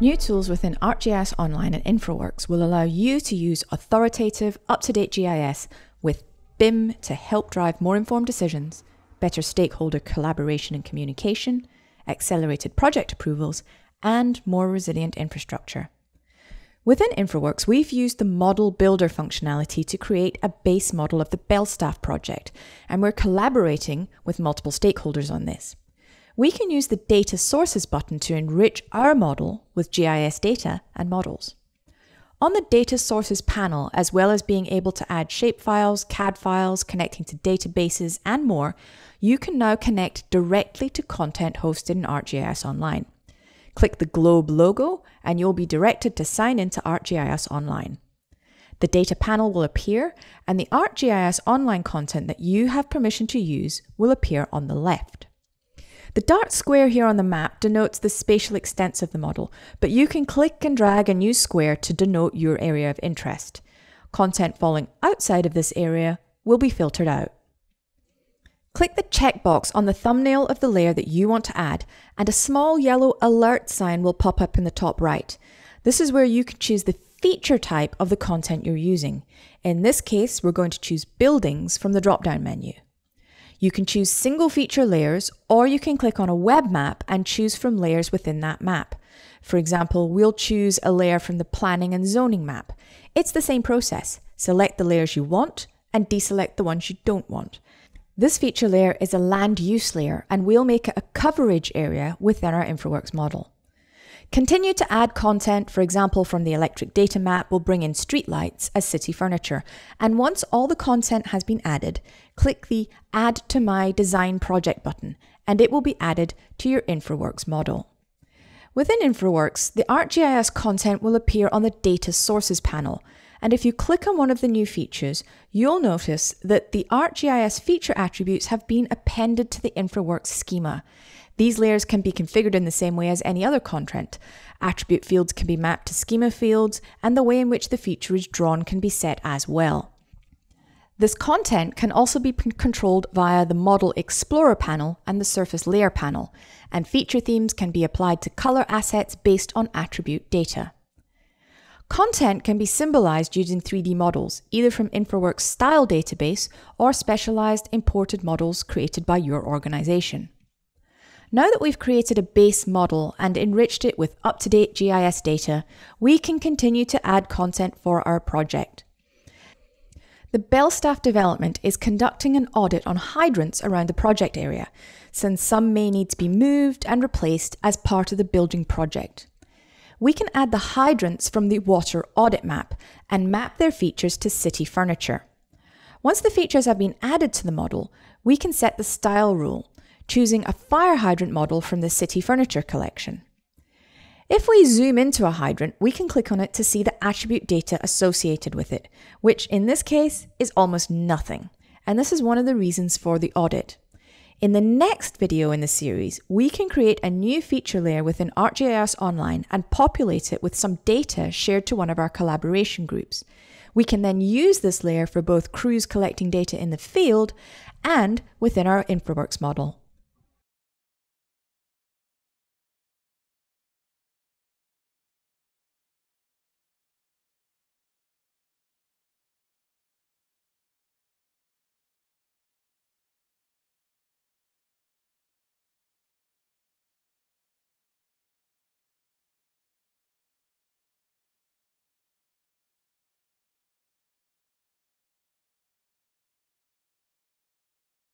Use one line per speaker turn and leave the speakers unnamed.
New tools within ArcGIS Online and InfraWorks will allow you to use authoritative, up to date GIS with BIM to help drive more informed decisions, better stakeholder collaboration and communication, accelerated project approvals, and more resilient infrastructure. Within InfraWorks, we've used the Model Builder functionality to create a base model of the Bellstaff project, and we're collaborating with multiple stakeholders on this we can use the Data Sources button to enrich our model with GIS data and models. On the Data Sources panel, as well as being able to add shapefiles, CAD files, connecting to databases, and more, you can now connect directly to content hosted in ArcGIS Online. Click the globe logo and you'll be directed to sign into ArcGIS Online. The data panel will appear and the ArcGIS Online content that you have permission to use will appear on the left. The dark square here on the map denotes the spatial extents of the model, but you can click and drag a new square to denote your area of interest. Content falling outside of this area will be filtered out. Click the checkbox on the thumbnail of the layer that you want to add, and a small yellow alert sign will pop up in the top right. This is where you can choose the feature type of the content you're using. In this case, we're going to choose buildings from the drop down menu. You can choose single feature layers, or you can click on a web map and choose from layers within that map. For example, we'll choose a layer from the planning and zoning map. It's the same process. Select the layers you want and deselect the ones you don't want. This feature layer is a land use layer and we'll make it a coverage area within our InfraWorks model. Continue to add content, for example, from the electric data map, we'll bring in streetlights as city furniture. And once all the content has been added, click the Add to My Design Project button, and it will be added to your InfraWorks model. Within InfraWorks, the ArcGIS content will appear on the Data Sources panel. And if you click on one of the new features, you'll notice that the ArcGIS feature attributes have been appended to the InfraWorks schema. These layers can be configured in the same way as any other content. Attribute fields can be mapped to schema fields, and the way in which the feature is drawn can be set as well. This content can also be controlled via the Model Explorer panel and the Surface Layer panel, and feature themes can be applied to color assets based on attribute data. Content can be symbolized using 3D models, either from InfraWorks Style database or specialized imported models created by your organization. Now that we've created a base model and enriched it with up to date GIS data, we can continue to add content for our project. The Belstaff development is conducting an audit on hydrants around the project area, since some may need to be moved and replaced as part of the building project. We can add the hydrants from the water audit map and map their features to city furniture. Once the features have been added to the model, we can set the style rule, choosing a fire hydrant model from the City Furniture collection. If we zoom into a hydrant, we can click on it to see the attribute data associated with it, which in this case is almost nothing. And this is one of the reasons for the audit. In the next video in the series, we can create a new feature layer within ArcGIS Online and populate it with some data shared to one of our collaboration groups. We can then use this layer for both crews collecting data in the field and within our InfraWorks model.